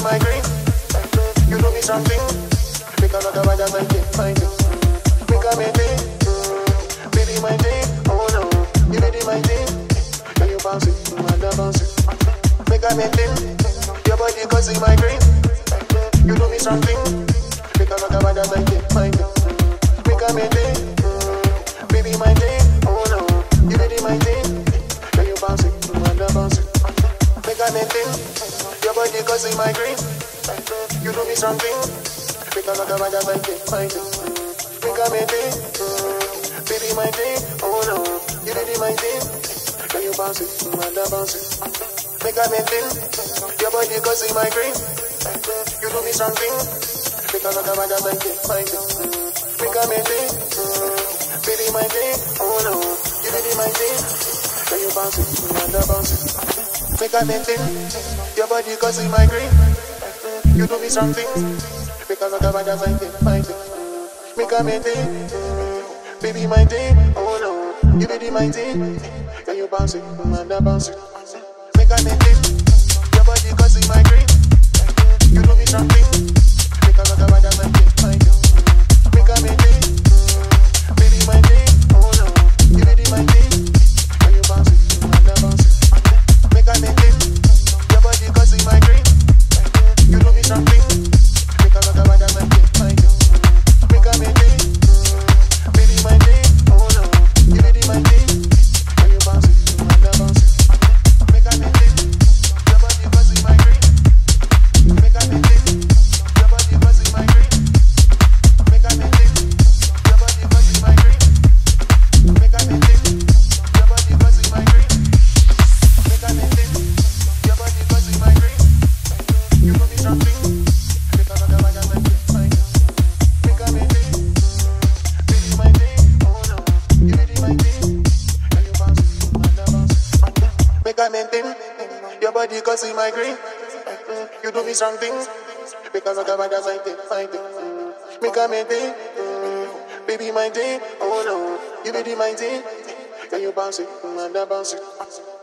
causing migraine. You do me something. I can find it. Make a maintain. Baby, my thing. Oh no. You my thing. Can you bounce it? And I bounce it. Make a. Your body causing migraine. You do me something. I can find it. Make a. Baby, Your body causing migraine. You do me something. Because of the bad as I can find it. Make a. Baby, my thing. Oh no. You ready, my thing. Can you bounce it? And I bounce it. Make a maintain. Your body causing migraine. You do me something. Because of the bad as I can find it. Make a. Baby, my thing. Oh no. You ready, my thing. Can you bounce it? And I bounce it. Make a maintain. Your body causing migraine. You do me something. Because of the bad as I can find it. Make a maintain. Baby, my thing. Oh no. You ready, my thing. Can you bounce it? And I bounce it. Make a maintain. A maintain. Your body causing migraine. You do me something. Because of the bad as I can find it. Make a maintain. Baby, my thing. Oh no. You ready, my thing. Can you bounce it? And I bounce it.